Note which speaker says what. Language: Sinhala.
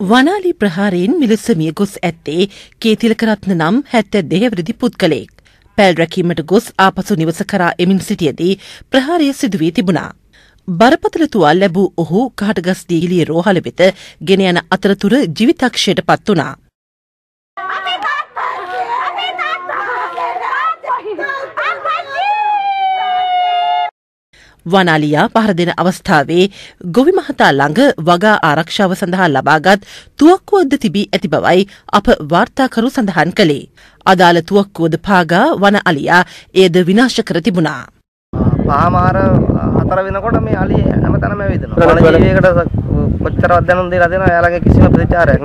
Speaker 1: වනාලි ප්‍රහාරයෙන් මිලෙස මිය ගොස් ඇත්තේ කේතිලකරත්න නම් හැත්ත දෙහවරදි පුද්ගලයෙක්. පැල් රැකීමට ගොස් ආපසු නිවස කරා එමින් සිටියදී ප්‍රහාරය සිදුවී තිබුණා. බරපතල තුවාල් ලැබූ ඔහු කහටගස් දීගලිය රෝහල වෙත ගෙන යන අතරතුර ජීවිතක්ෂයට පත් වුණා. වනාලියා පහර දෙන අවස්ථාවේ ගොවි මහතා ළඟ වගා ආරක්ෂාව සඳහා ලබාගත් තුවක්කුවද්ද තිබී ඇති බවයි අප වාර්තාකරු සඳහන් කළේ. අදාළ තුවක්කුවද පාගා වන අලියා එයද විනාශ කර තිබුණා.
Speaker 2: පාමාර හතර වෙනකොට මේ අලි හැමතැනම ඇවිදිනවා. වන ජීවියකට කොච්චරවත් දැනුම් දීලා දෙනවා එයාලගේ කිසිම ප්‍රතිචාරයක්